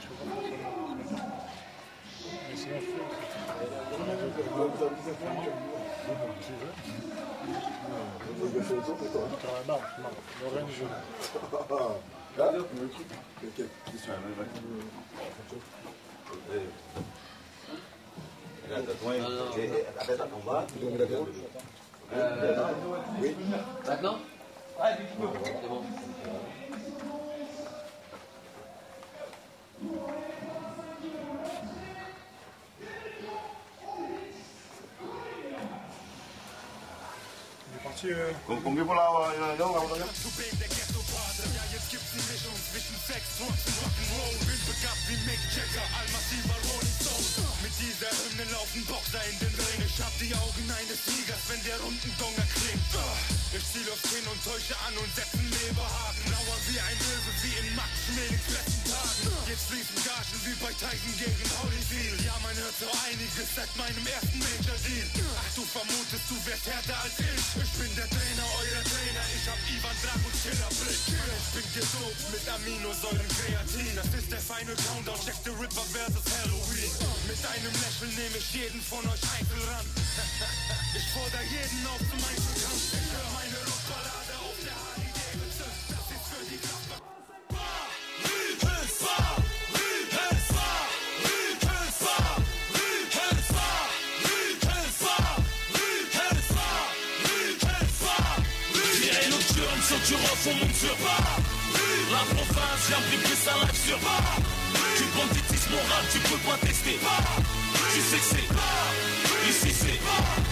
je peux pas. Mais sinon, je fais. Quand même, non. L'orange, Maintenant? C'est kom 치유. 공기 불나와 이런 이런 거거든요. Die Mischung zwischen Sex, Drugs und Rock'n'Roll. Bin begabt wie Mick Jagger, allmassiver Rolling Stone. Mit dieser Hymne laufen Boxer in den Ring. Ich hab die Augen eines Tigers, wenn der Rundendonger klingt. Ich ziel aufs Kinn und täusche an und setzen Leberhaken. Lauer wie ein Löwe, wie in Max Schmelings letzten Tagen. Jetzt fließen Gagen wie bei Tyson gegen Holyfield. Ja, man hört so einiges seit meinem ersten Major Deal. Ach, du vermutest, du wärst härter als ich. Ich bin der Trainer, euer Trainer. Ich hab Ivan Drago Killer Blick. Ich bin gedopt mit Aminosäuren Kreatin. Das ist der Final Countdown. Check the Ripper versus Halloween. Mit einem Lächeln nehme ich jeden von euch einzeln ran. Ich fordere jeden auf zum Einzelkampf. Ich hör meine Rockballade auf der Harley Davidson. Das ist für die Kraft. Virée nocturne, ceinture off, on monte sur pas La province, j'ai appris que ça live sur pas. Du banditisme moral, tu peux pas tester. Tu sais que c'est pas. Ici c'est pas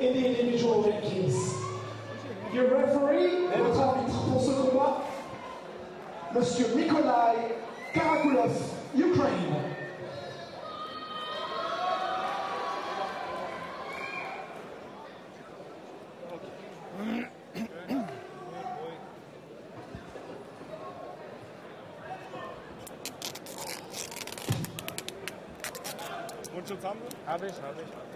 in the individual rankings. Your referee, votre arbitre pour ce combat, Monsieur Nikolai Karakulov, Ukraine. Mundschutz haben? Habe ich, habe ich.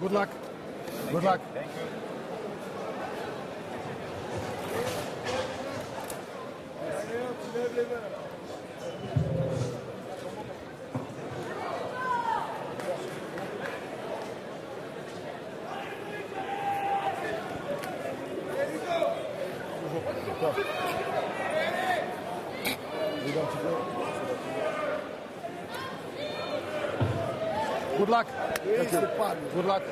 Good luck. Good luck. Thank you. Thank you. Good luck. Good luck.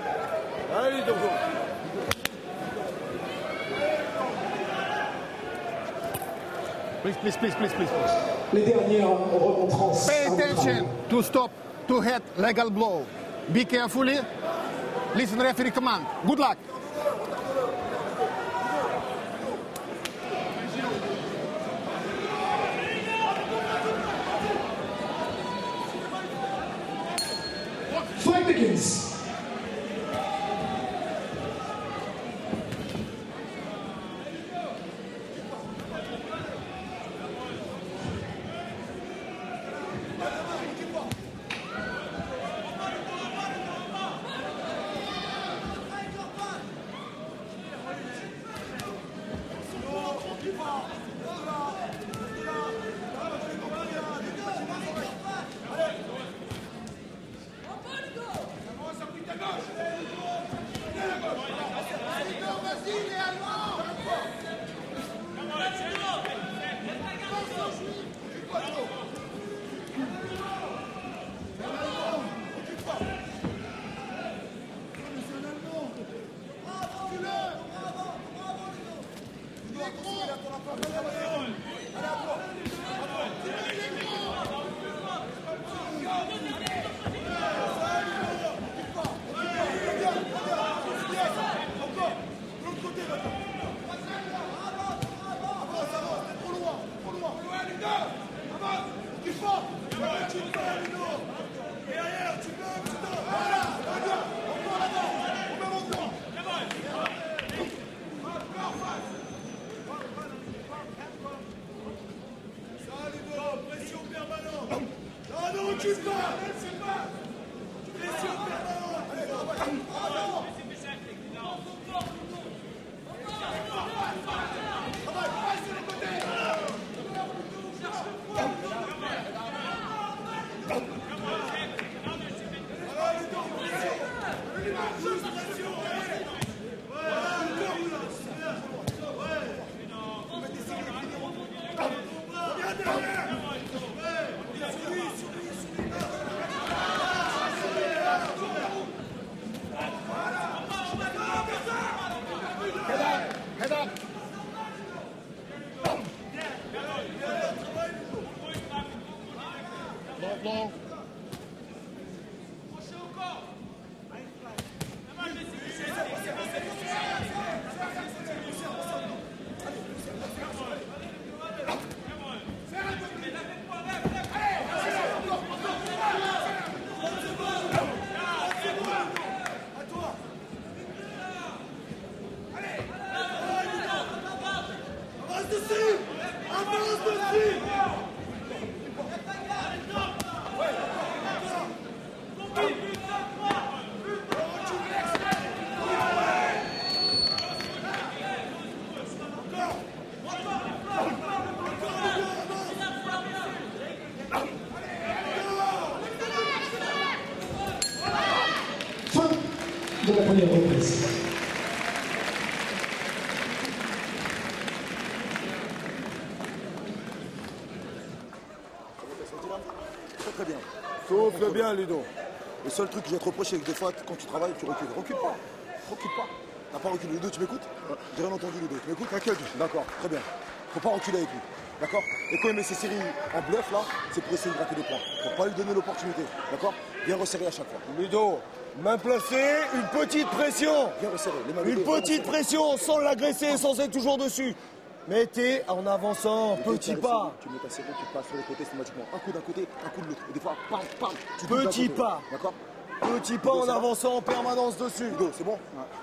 Please, please, please, please, please. please. Les derniers en. Pay attention to stop to head legal blow. Be carefully. Listen referee command. Good luck. Jenkins. Bien, Ludo. Le seul truc que je vais te reprocher, c'est que des fois, quand tu travailles, tu recules. Recule pas. Recule pas. T'as pas reculé. Ludo, tu m'écoutes J'ai rien entendu, Ludo. Tu m'écoutes T'inquiète. D'accord, très bien. Faut pas reculer avec lui. D'accord Et quand il met ses séries en bluff, là, c'est pour essayer de gratter des points. Faut pas lui donner l'opportunité. D'accord Bien resserrer à chaque fois. Ludo, main placée, une petite pression. Bien resserrer. Les mains Une petite pression sans l'agresser, sans être toujours dessus. Mettez en avançant, petit pas. Tu mets ta série, tu passes sur les côtés systématiquement. Un coup d'un côté, un coup de l'autre. Et des fois, pam, pam. Tu Petit pas. D'accord Petit pas en ça va avançant en permanence dessus. Ludo, c'est bon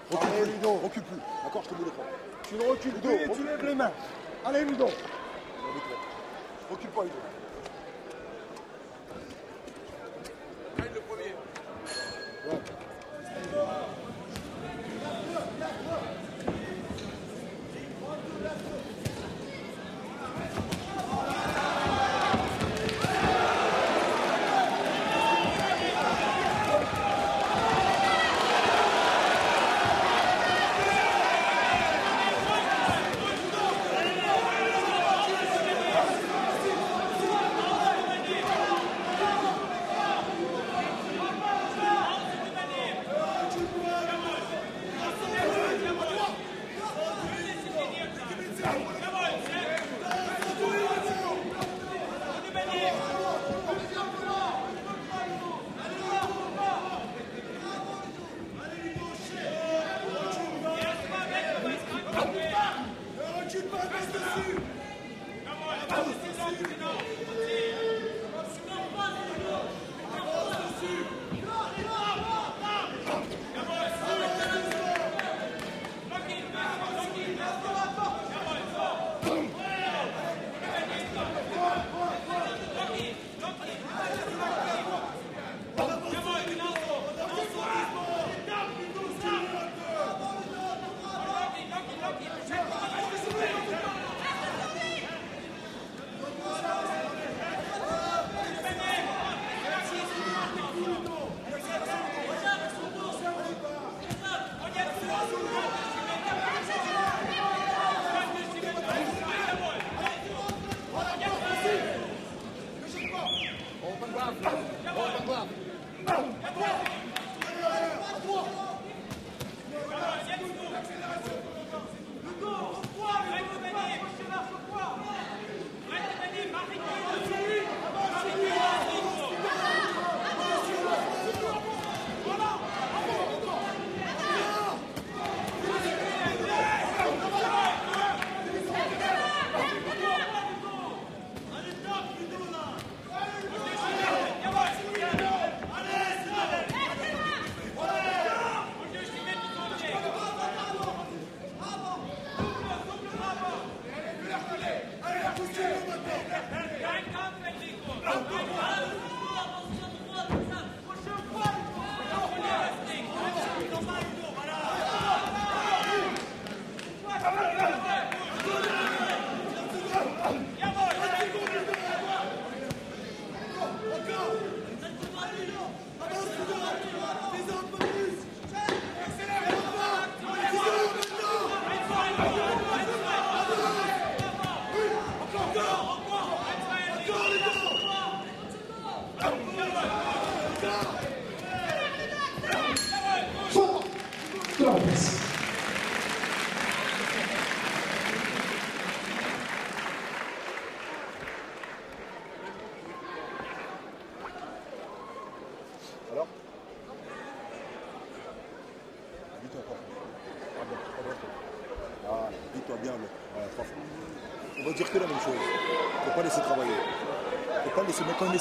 Recule plus, Ludo. Recule plus. D'accord Je te mets l'écran. Tu ne recules Ludo, plus et tu lèves les mains. Allez Ludo. Recule pas, Ludo.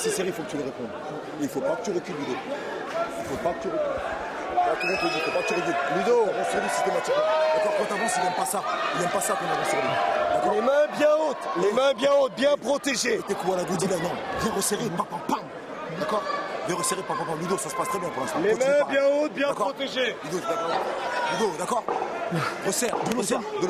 Nécessaire, il faut que tu le répondes. Et il faut pas que tu recules, Ludo. Il faut pas que tu recules. Tout le monde dit, faut pas que tu recules. Ludo, avance sur lui systématiquement. D'accord, quand t'avances, il n'aime pas ça. Il n'aime pas ça qu'on avance sur lui. Les mains bien hautes, les mains bien hautes, bien protégées. T'es quoi la goudie là Non, viens resserrer, pam pam pam. D'accord Viens resserrer, pam pam pam. Ludo, ça se passe très bien pour l'instant. Les mains bien hautes, bien protégées. Ludo, d'accord Ludo, d'accord Resserre, de l'eau, resserre. De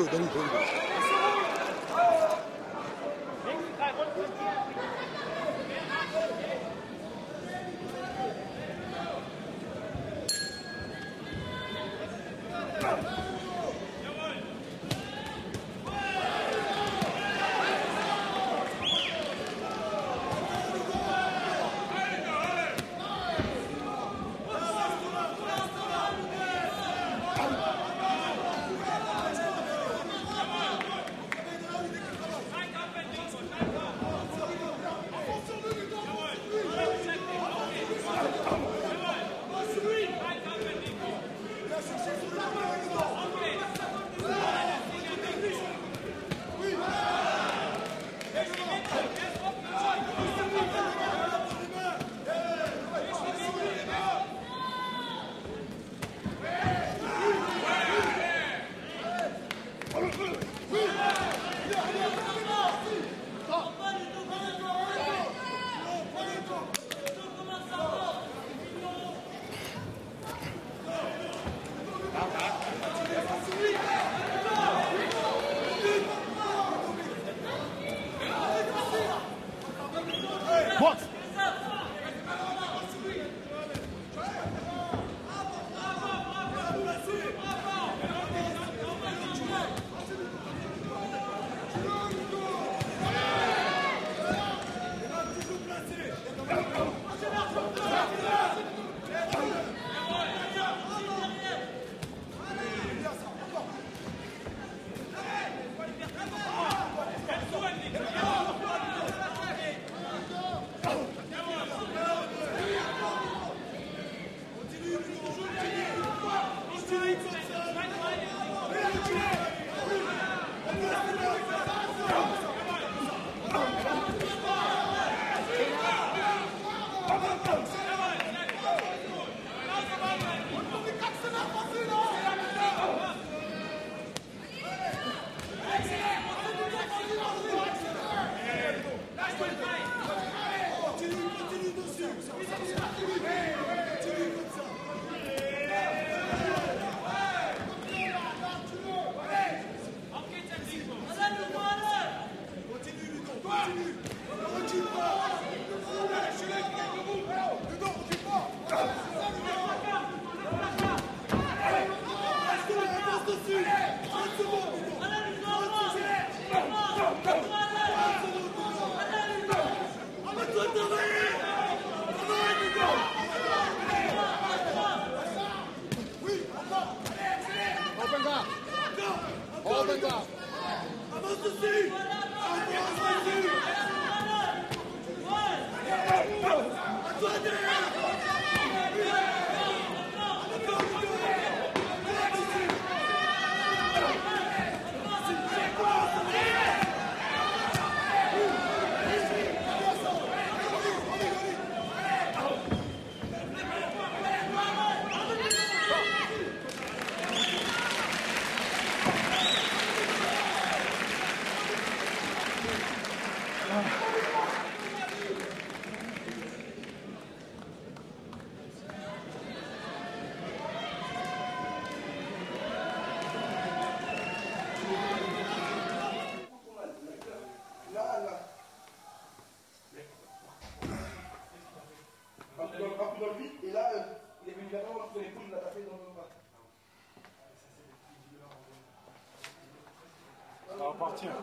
appartient.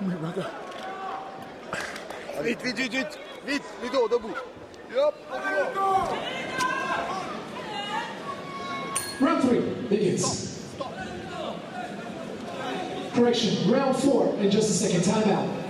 My brother. Vite, vite, vite, vite, vite, Ludo, debout. Hop, Brunswick begins. Correction, round four in just a second. Timeout. Ok.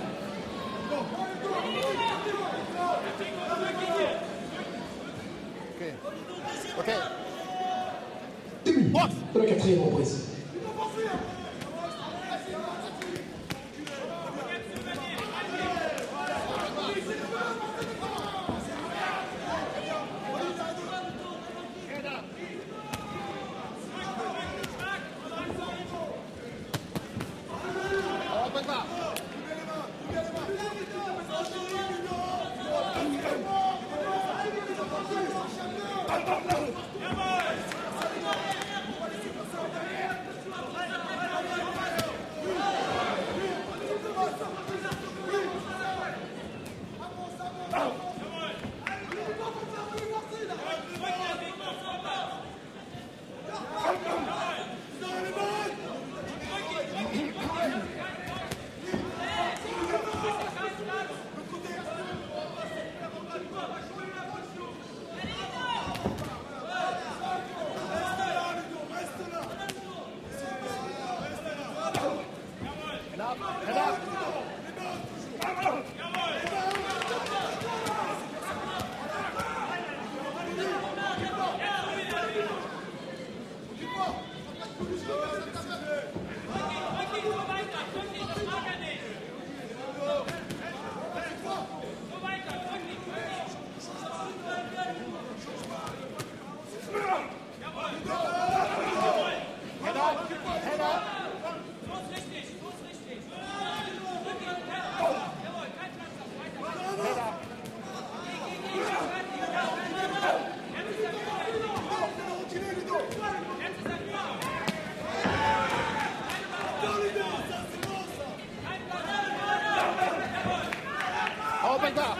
den Kopf.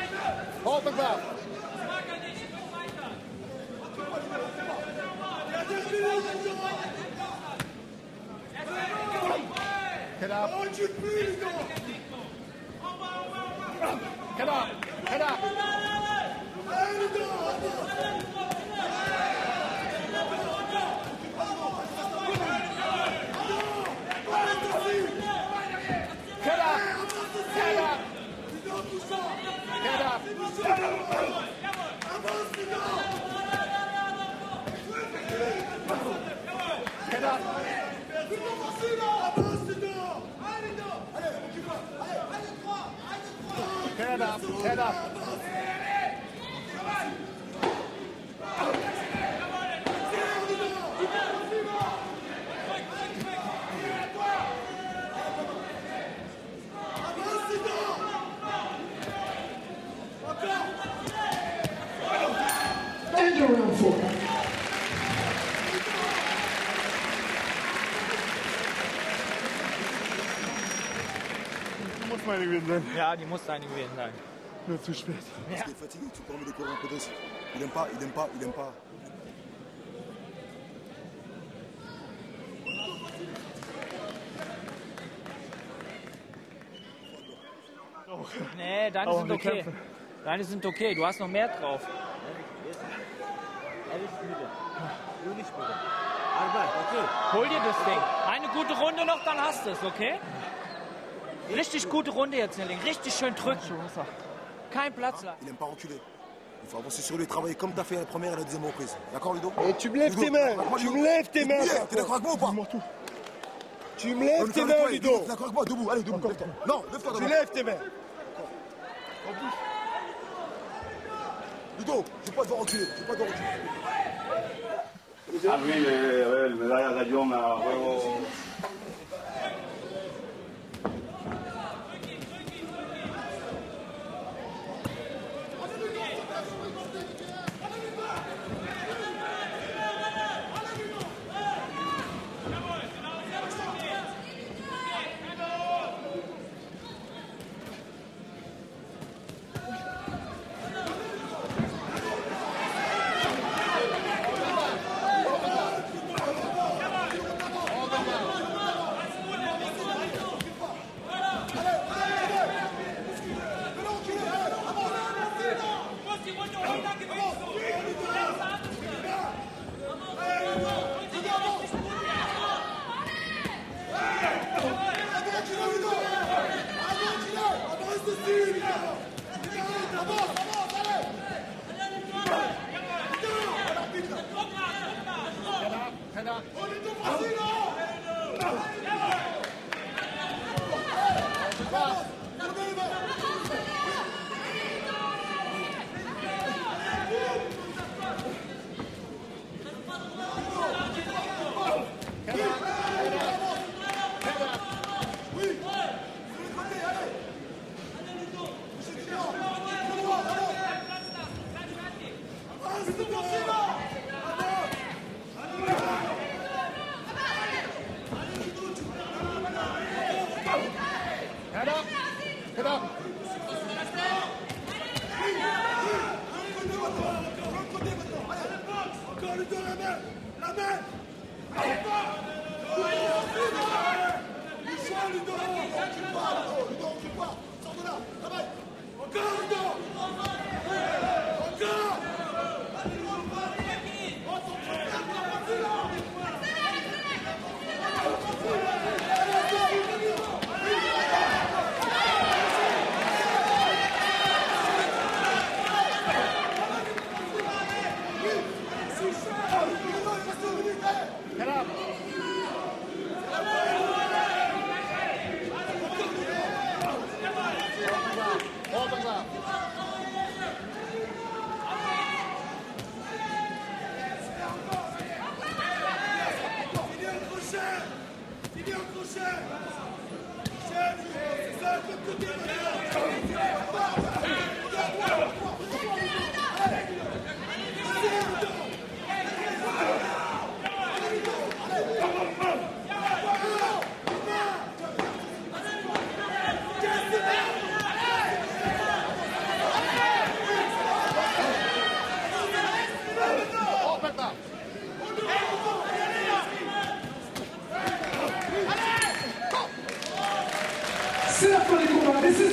Auf. Get up. Get up. Head up, head up. eine gewesen sein. Ja, die muss eine gewesen sein. Nur zu spät. Ja. Nee, deine sind okay. Deine sind okay, du hast noch mehr drauf. Hol dir das Ding. Eine gute Runde noch, dann hast du es, okay? Richtig gute Runde jetzt, Nelling. Richtig schön drücken. Kein Platz lassen. Il aime pas reculer. Il faut avancer sur lui et travailler comme tu as fait la première et la deuxième reprise. D'accord, Ludo Et tu me lèves Ludo, tes mains. Tu me lèves tes mains. T'es d'accord avec moi ou pas. Tu me On lèves tes mains. Ludo. T'es d'accord avec moi Debout, allez, debout. lève-toi. Non, lève-toi Tu d'abord. lèves tes mains. Ludo, je veux pas te voir reculer. Je veux pas te voir reculer. Abrir el medalla de John a juego. Open up.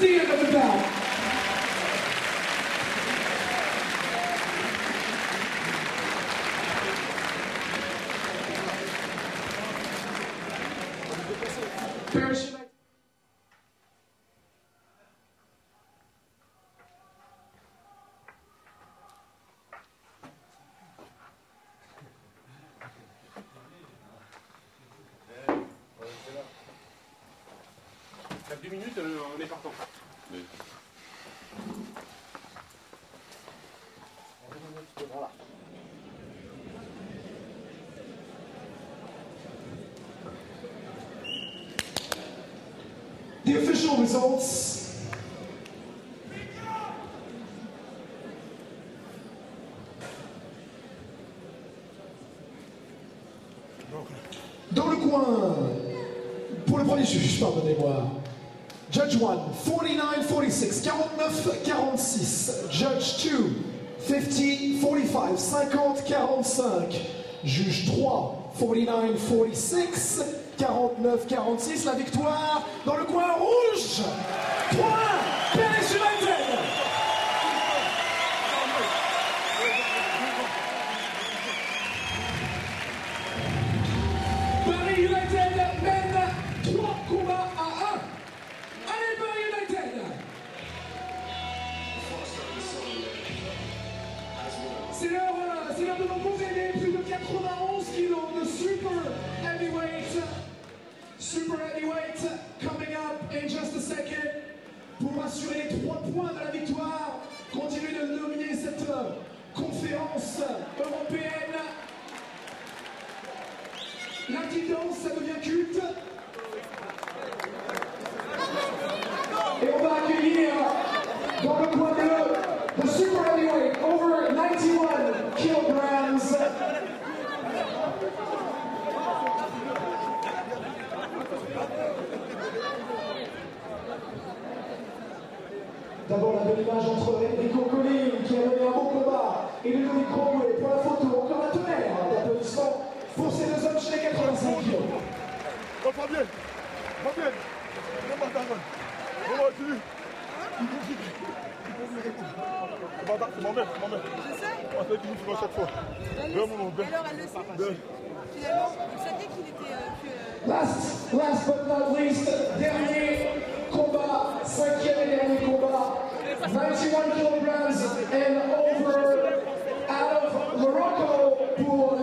the end. The official results. Dans le coin, pour le premier juge, pardonnez-moi. Judge 1, 49-46, 49-46. Judge 2, 50-45, 50-45. Juge 3, 49-46, 49-46. La victoire dans le coin rouge. Point, Pérez United. Paris United mène 3 combats à 1. Allez Paris United C'est l'heure de bons aînés, plus de 91 kilos de super heavyweight. Super heavyweight coming up in just a second pour assurer 3 points de la victoire. Continuez pour ces deux hommes chez les 85 kilos. Oh, Fabien Fabien voir, tu bâtard, c'est ma mère, c'est ma mère. Je sais. C'est elle qui nous fait à chaque fois. Maman, viens. Et alors, elle le sait. Viens. Finalement, vous saviez qu'il était. euh, que, Last, last but not least, dernier combat, cinquième et dernier combat, 91 kilograms and over out of Morocco pour